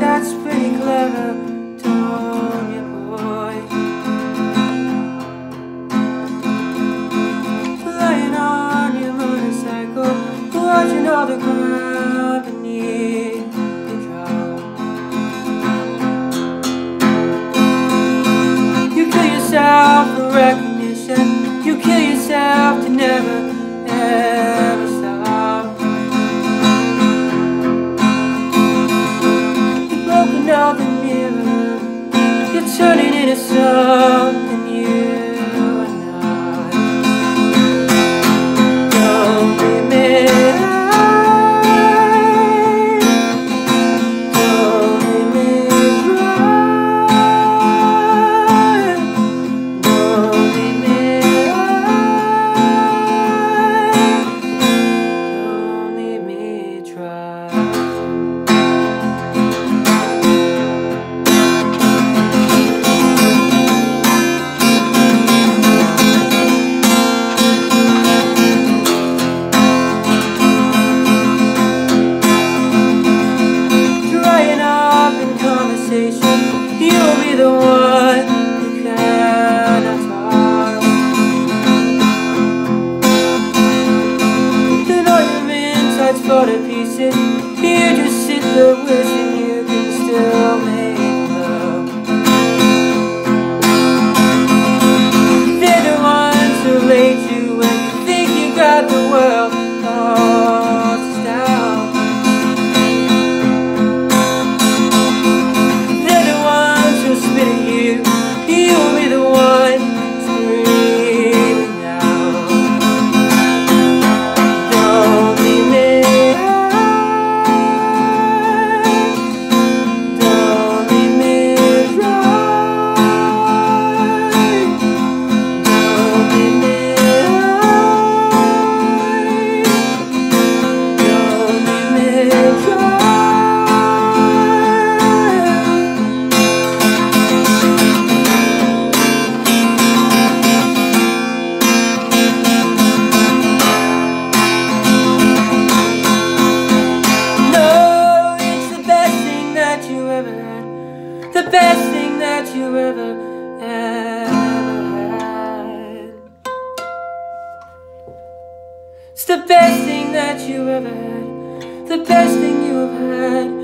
that's pretty clever, don't boy? Flying on your motorcycle, watching all the ground beneath you. You kill yourself for recognition, you kill yourself to never end. go to pieces. You just sit there best thing that you ever, ever had. It's the best thing that you ever had. The best thing you have had.